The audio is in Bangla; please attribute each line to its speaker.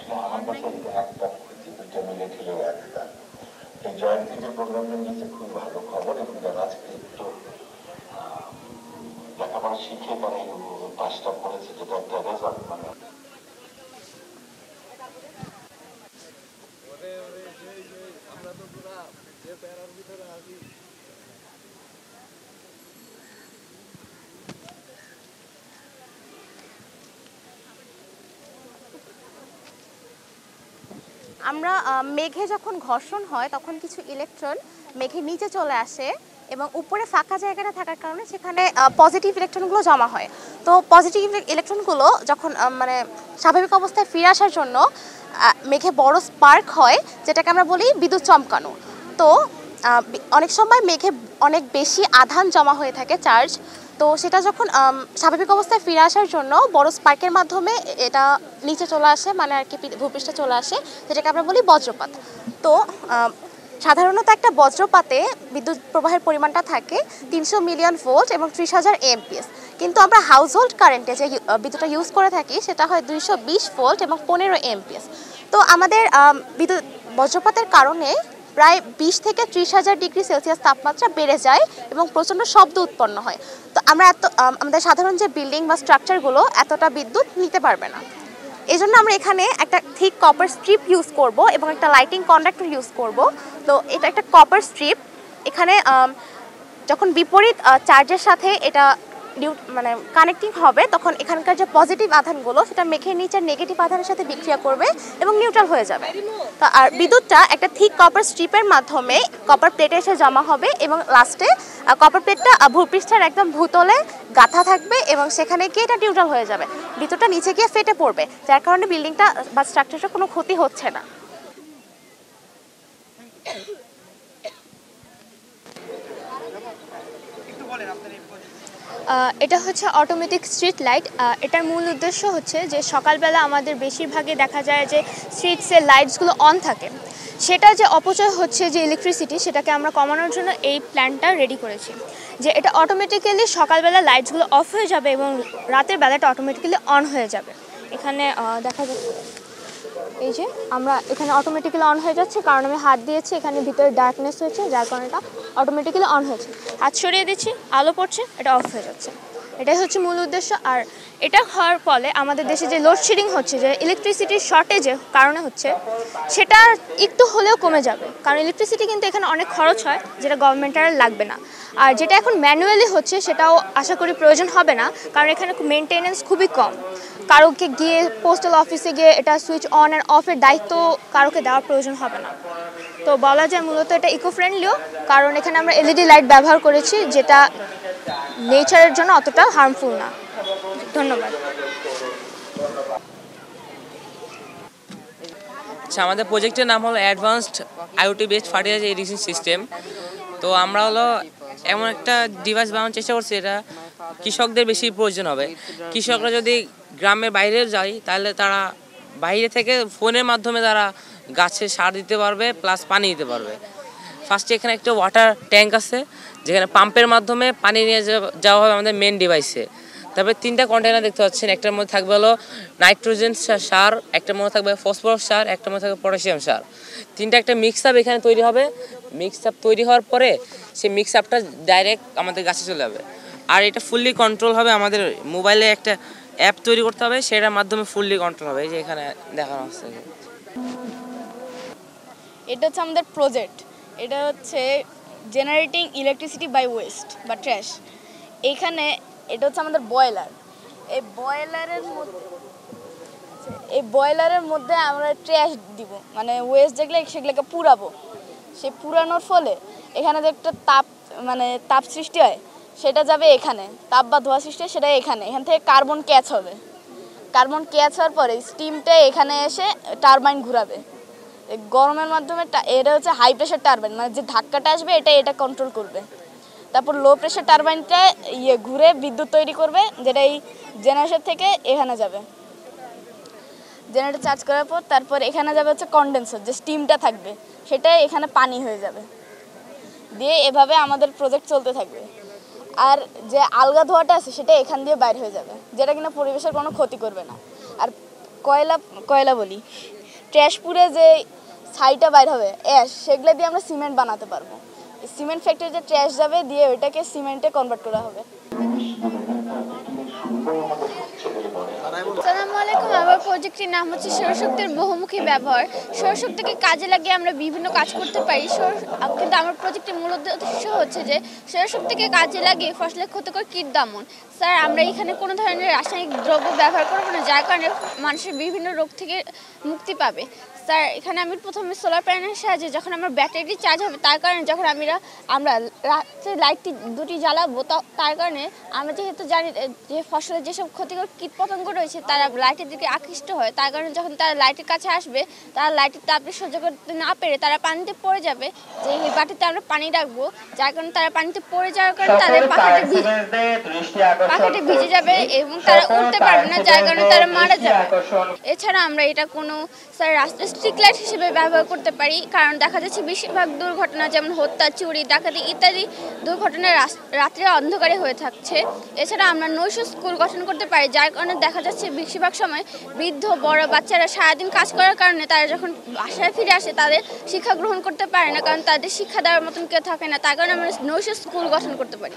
Speaker 1: আমার একটা দুটো মিলে খেলেও একটা এই জয়ন্তী প্রোগ্রামটা নিয়েছে খুব ভালো খবর এবং যারা আজকে লেখাপড়া শিখে তারা এই পাশটা করেছে, যেটা একটা রেজাল্ট মানে
Speaker 2: আমরা মেঘে যখন ঘর্ষণ হয়, তখন কিছু ইলেকট্রন মেঘে নিচে চলে আসে এবং উপরে ফাঁকা জায়গাটা থাকার কারণে সেখানে পজিটিভ ইলেকট্রনগুলো জমা হয়। তো পজিটিভ ইলেকট্রনগুলো যখন মানে স্বাভাবিক অবস্থায় ফিরে আসার জন্য মেঘে বড় স্পার্ক হয়, যেটাকে আমরা বলি বিদ্যুৎ চমকানো। তো অনেক সময় মেঘে অনেক বেশি আধান জমা হয়ে থাকে চার্জ তো সেটা যখন স্বাভাবিক অবস্থায় ফিরে আসার জন্য বড় স্পার্কের মাধ্যমে এটা নিচে চলে আসে মানে আর কি ভূপৃষ্ঠে চলে আসে, যেটাকে আমরা বলি বজ্রপাত। তো সাধারণত একটা বজ্রপাতে বিদ্যুৎ প্রবাহের পরিমাণটা থাকে তিনশো মিলিয়ন ভোল্ট এবং ত্রিশ হাজার এমপিএস। কিন্তু আমরা হাউস হোল্ড কারেন্টে যে বিদ্যুৎটা ইউজ করে থাকি, সেটা হয় দুইশো বিশ ভোল্ট এবং পনেরো এমপিএস। তো আমাদের বিদ্যুৎ বজ্রপাতের কারণে প্রায় বিশ থেকে ত্রিশ হাজার ডিগ্রি সেলসিয়াস তাপমাত্রা বেড়ে যায় এবং প্রচণ্ড শব্দ উৎপন্ন হয়। তো আমরা এত আমাদের সাধারণ যে বিল্ডিং বা স্ট্রাকচারগুলো এতটা বিদ্যুৎ নিতে পারবে না। এই জন্য আমরা এখানে একটা থিক কপার স্ট্রিপ ইউজ করব এবং একটা লাইটিং কন্ডাক্টর ইউজ করব। তো এটা একটা কপার স্ট্রিপ এখানে যখন বিপরীত চার্জের সাথে এটা মানে কানেক্টিং হবে, তখন এখানকার যে পজিটিভ আধানগুলো, সেটা মেঘের নিচের নেগেটিভ আধানের সাথে বিক্রিয়া করবে এবং নিউট্রাল হয়ে যাবে। তো আর বিদ্যুৎটা একটা থিক কপার স্ট্রিপের মাধ্যমে কপার প্লেটে এসে জমা হবে এবং লাস্টে কপার প্লেটটা ভূপৃষ্ঠের একদম ভূতলে গাঁথা থাকবে এবং সেখানে গিয়ে এটা নিউট্রাল হয়ে যাবে। বিদ্যুৎটা নিচে গিয়ে ফেটে পড়বে। যার কারণে বিল্ডিংটা বা স্ট্রাকচারটা কোনো ক্ষতি হচ্ছে না।
Speaker 3: এটা হচ্ছে অটোমেটিক স্ট্রিট লাইট এটার মূল উদ্দেশ্য হচ্ছে যে সকালবেলা আমাদের বেশিরভাগই দেখা যায় যে স্ট্রিটসের লাইটসগুলো অন থাকে। সেটা যে অপচয় হচ্ছে যে ইলেকট্রিসিটি সেটাকে আমরা কমানোর জন্য এই প্ল্যানটা রেডি করেছি। যে এটা অটোমেটিক্যালি সকালবেলা লাইটসগুলো অফ হয়ে যাবে এবং রাতের বেলাটা অটোমেটিক্যালি অন হয়ে যাবে। এখানে দেখা যাচ্ছে এই যে, আমরা এখানে অটোমেটিক্যালি অন হয়ে যাচ্ছে, কারণ আমি হাত দিয়েছি, এখানে ভিতরে ডার্কনেস হয়েছে, যার কারণে এটা অটোমেটিক্যালি অন হয়েছে। হাত সরিয়ে দিচ্ছি, আলো পড়ছে, এটা অফ হয়ে যাচ্ছে। এটাই হচ্ছে মূল উদ্দেশ্য, আর এটা হওয়ার ফলে আমাদের দেশে যে লোডশেডিং হচ্ছে, যে ইলেকট্রিসিটির শর্টেজের কারণে হচ্ছে, সেটা একটু হলেও কমে যাবে। কারণ ইলেকট্রিসিটি কিন্তু এখানে অনেক খরচ হয়, যেটা গভর্নমেন্টের লাগবে না। আর যেটা এখন ম্যানুয়ালি হচ্ছে, সেটাও আশা করি প্রয়োজন হবে না, কারণ এখানে মেনটেনেন্স খুবই কম। কারোকে গিয়ে পোস্টাল অফিসে গিয়ে এটা সুইচ অন অ্যান্ড অফের দায়িত্ব কারোকে দেওয়ার প্রয়োজন হবে না। তো বলা যায় মূলত এটা ইকো ফ্রেন্ডলিও কারণ এখানে আমরা এলইডি লাইট ব্যবহার করেছি, যেটা নেচারের জন্য অতটা হার্মফুল না। ধন্যবাদ।
Speaker 4: আচ্ছা আমাদের প্রজেক্টের নাম হলো advanced IoT based fertiliser irrigation system তো আমরা হলো এমন একটা ডিভাইস বানানোর চেষ্টা করছি এটা কৃষকদের বেশি প্রয়োজন হবে। কৃষকরা যদি গ্রামের বাইরে যাই, তাহলে তারা বাইরে থেকে ফোনের মাধ্যমে তারা গাছে সার দিতে পারবে প্লাস পানি দিতে পারবে। ফার্স্টে এখানে একটা ওয়াটার ট্যাঙ্ক আছে, যেখানে পাম্পের মাধ্যমে পানি নিয়ে যাওয়া- হবে আমাদের মেন ডিভাইসে তারপরে তিনটা কন্টেনার দেখতে পাচ্ছেন, একটার মধ্যে থাকবে হলো নাইট্রোজেন সার, একটার মধ্যে থাকবে ফসফরাস সার, একটার মধ্যে থাকবে পটাশিয়াম সার। তিনটা একটা মিক্স আপ এখানে তৈরি হবে। মিক্স আপ তৈরি হওয়ার পরে সেই মিক্স আপটা ডাইরেক্ট আমাদের গাছে চলে যাবে। আর এটা ফুললি কন্ট্রোল হবে আমাদের মোবাইলে একটা অ্যাপ তৈরি করতে হবে, সেটার মাধ্যমে ফুললি কন্ট্রোল হবে, এই যে এখানে দেখানো হচ্ছে।
Speaker 5: এটা হচ্ছে আমাদের প্রজেক্ট এটা হচ্ছে জেনারেটিং ইলেকট্রিসিটি বাই ওয়েস্ট বা ট্র্যাশ এখানে এটা হচ্ছে আমাদের বয়লার এই বয়লারের মধ্যে, এই বয়লারের মধ্যে আমরা ট্র্যাশ দিব। মানে ওয়েস্ট যেগুলো, সেগুলোকে পুরাবো। সে পুরানোর ফলে এখানে যে একটা তাপ মানে তাপ সৃষ্টি হয় সেটা যাবে এখানে। তাপ বা ধোঁয়া সৃষ্টি সেটা এখানে। এখান থেকে কার্বন ক্যাচ হবে। কার্বন ক্যাচ হওয়ার পরে স্টিমটা এখানে এসে টারবাইন ঘুরাবে। গরমের মাধ্যমে এটা হচ্ছে হাই প্রেশার টারবাইন মানে যে ধাক্কাটা আসবে এটা এটা কন্ট্রোল করবে। তারপর লো প্রেশার টারবাইনটা ইয়ে ঘুরে বিদ্যুৎ তৈরি করবে, যেটা এই জেনারেশন থেকে এখানে যাবে। জেনারেটর চার্জ করার পর তারপর এখানে যাবে হচ্ছে কন্ডেন্সার যে স্টিমটা থাকবে। সেটা এখানে পানি হয়ে যাবে। দিয়ে এভাবে আমাদের প্রজেক্ট চলতে থাকবে। আর যে আলগা ধোয়াটা আছে, সেটা এখান দিয়ে বাইর হয়ে যাবে, যেটা কিনা পরিবেশের কোনো ক্ষতি করবে না। আর কয়লা কয়লা বলি ট্র্যাশপুরে যে ছাইটা বাইর হবে অ্যাশ সেগুলো দিয়ে আমরা সিমেন্ট বানাতে পারব। সিমেন্ট ফ্যাক্টরিতে ট্র্যাশ যাবে, দিয়ে ওইটাকে সিমেন্টে কনভার্ট করা হবে।
Speaker 6: প্রজেক্টের নাম হচ্ছে সৌরশক্তির বহুমুখী ব্যবহার। সৌরশক্তিকে কাজে লাগিয়ে আমরা বিভিন্ন কাজ করতে পারি। সৌর কিন্তু আমার প্রজেক্টের মূল উদ্দেশ্য হচ্ছে যে, সৌরশক্তিকে কাজে লাগিয়ে ফসলের ক্ষতিকর কীট দমন। স্যার, আমরা এখানে কোনো ধরনের রাসায়নিক দ্রব্য ব্যবহার করব না, যার কারণে মানুষের বিভিন্ন রোগ থেকে মুক্তি পাবে। স্যার এখানে আমি প্রথমে সোলার প্যানেলের সাহায্যে যখন আমার ব্যাটারি চার্জ হবে তার কারণে যখন আমি আমরা রাত্রে লাইটটি দুটি জ্বালাবো তার কারণে আমরা যেহেতু জানি যে ফসলের যেসব ক্ষতিকর কীটপতঙ্গ রয়েছে তারা লাইটের দিকে আকৃষ্ট হয়। তার কারণে যখন তারা লাইটের কাছে আসবে তারা লাইটের তাপে সহ্য করতে না পেরে তারা পানিতে পড়ে যাবে। যে এই বাটিতে আমরা পানি রাখব যার কারণে তারা পানিতে পড়ে যাওয়ার কারণে তাদের পাখাটা পাখিটা ভিজে যাবে এবং তারা উঠতে পারবে না যার কারণে তারা মারা যাবে। এছাড়া আমরা এটা কোনো স্যার রাস্তা স্ট্রিক লাইট হিসেবে ব্যবহার করতে পারি। কারণ দেখা যাচ্ছে বেশিরভাগ দুর্ঘটনা যেমন হত্যা, চুরি, ডাকাতি ইত্যাদি দুর্ঘটনা রাত্রে অন্ধকারে হয়ে থাকছে। এছাড়া আমরা নৈশ স্কুল গঠন করতে পারি, যার কারণে দেখা যাচ্ছে বেশিরভাগ সময় বৃদ্ধ, বড় বাচ্চারা সারাদিন কাজ করার কারণে তারা যখন বাসায় ফিরে আসে, তাদের শিক্ষা গ্রহণ করতে পারে না, কারণ তাদের শিক্ষা দেওয়ার মতন কেউ থাকে না। তার কারণে আমরা নৈশ স্কুল গঠন করতে পারি।